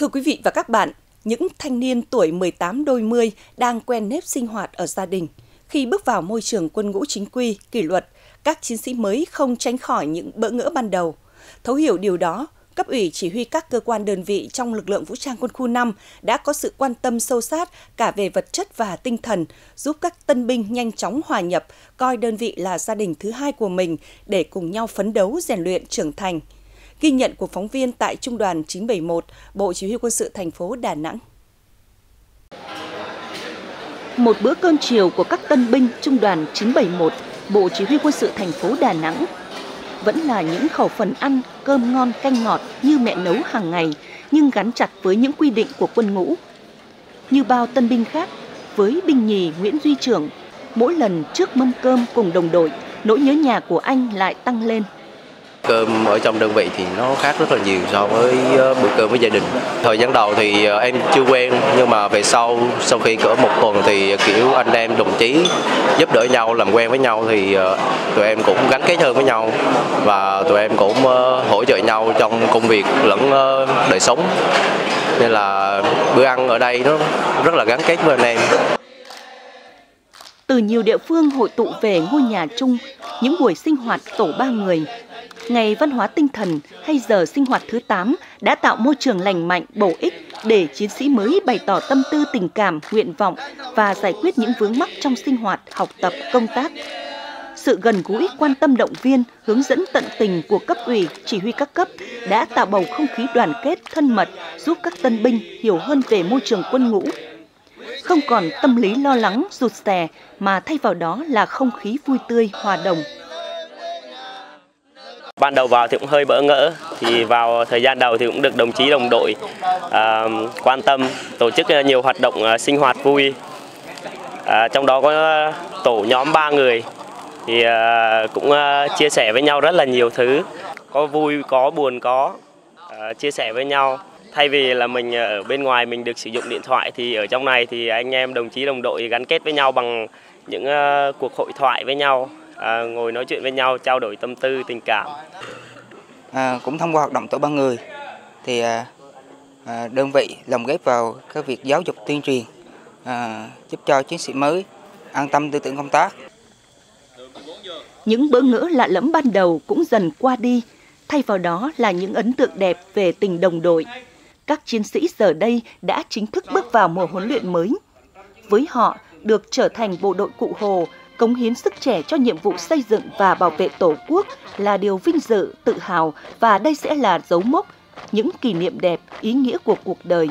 Thưa quý vị và các bạn, những thanh niên tuổi 18 đôi mươi đang quen nếp sinh hoạt ở gia đình. Khi bước vào môi trường quân ngũ chính quy, kỷ luật, các chiến sĩ mới không tránh khỏi những bỡ ngỡ ban đầu. Thấu hiểu điều đó, cấp ủy chỉ huy các cơ quan đơn vị trong lực lượng vũ trang quân khu 5 đã có sự quan tâm sâu sát cả về vật chất và tinh thần, giúp các tân binh nhanh chóng hòa nhập, coi đơn vị là gia đình thứ hai của mình để cùng nhau phấn đấu rèn luyện trưởng thành. Ghi nhận của phóng viên tại Trung đoàn 971, Bộ Chỉ huy quân sự thành phố Đà Nẵng. Một bữa cơm chiều của các tân binh Trung đoàn 971, Bộ Chỉ huy quân sự thành phố Đà Nẵng vẫn là những khẩu phần ăn cơm ngon canh ngọt như mẹ nấu hàng ngày nhưng gắn chặt với những quy định của quân ngũ. Như bao tân binh khác, với binh nhì Nguyễn Duy Trưởng, mỗi lần trước mâm cơm cùng đồng đội, nỗi nhớ nhà của anh lại tăng lên – Cơm ở trong đơn vị thì nó khác rất là nhiều so với ờ, bữa cơm với gia đình. Thời gian đầu thì ờ, em chưa quen, nhưng mà về sau sau khi cỡ một tuần thì ờ, kiểu, anh em đồng chí giúp đỡ nhau, làm quen với nhau thì tụi em cũng gắn kết hơn với nhau và tụi em cũng hỗ trợ nhau trong công việc lẫn đời sống nên là bữa ăn ở đây nó rất là gắn kết với anh em từ nhiều địa phương hội tụ về ngôi nhà chung, những buổi sinh hoạt tổ ba người Ngày văn hóa tinh thần hay giờ sinh hoạt thứ 8 đã tạo môi trường lành mạnh, bổ ích để chiến sĩ mới bày tỏ tâm tư tình cảm, nguyện vọng và giải quyết những vướng mắc trong sinh hoạt, học tập, công tác. Sự gần gũi, quan tâm động viên, hướng dẫn tận tình của cấp ủy, chỉ huy các cấp đã tạo bầu không khí đoàn kết, thân mật, giúp các tân binh hiểu hơn về môi trường quân ngũ. Không còn tâm lý lo lắng, rụt rè, mà thay vào đó là không khí vui tươi, hòa đồng, ban đầu vào thì cũng hơi bỡ ngỡ thì vào thời gian đầu thì cũng được đồng chí đồng đội à, quan tâm tổ chức à, nhiều hoạt động à, sinh hoạt vui. À, trong đó có tổ nhóm ba người thì à, cũng à, chia sẻ với nhau rất là nhiều thứ. Có vui có buồn có à, chia sẻ với nhau. Thay vì là mình à, ở bên ngoài mình được sử dụng điện thoại thì ở trong này thì anh em đồng chí đồng đội gắn kết với nhau bằng những uh, cuộc hội thoại với nhau à, ngồi nói chuyện với nhau trao đổi tâm tư tình cảm. À, cũng thông qua hoạt động tổ ba người. Thì à, à, đơn vị lồng ghép vào các việc giáo dục tuyên truyền à, giúp cho chiến sĩ mới an tâm tư tưởng công tác. Những bỡ ngỡ lạ lẫm ban đầu cũng dần qua đi. Thay vào đó là những ấn tượng đẹp về tình đồng đội. Các chiến sĩ giờ đây đã chính thức bước vào mùa huấn luyện mới. Với họ được trở thành bộ đội cụ hồ cống hiến sức trẻ cho nhiệm vụ xây dựng và bảo vệ Tổ quốc là điều vinh dự, tự hào và đây sẽ là dấu mốc, những kỷ niệm đẹp, ý nghĩa của cuộc đời.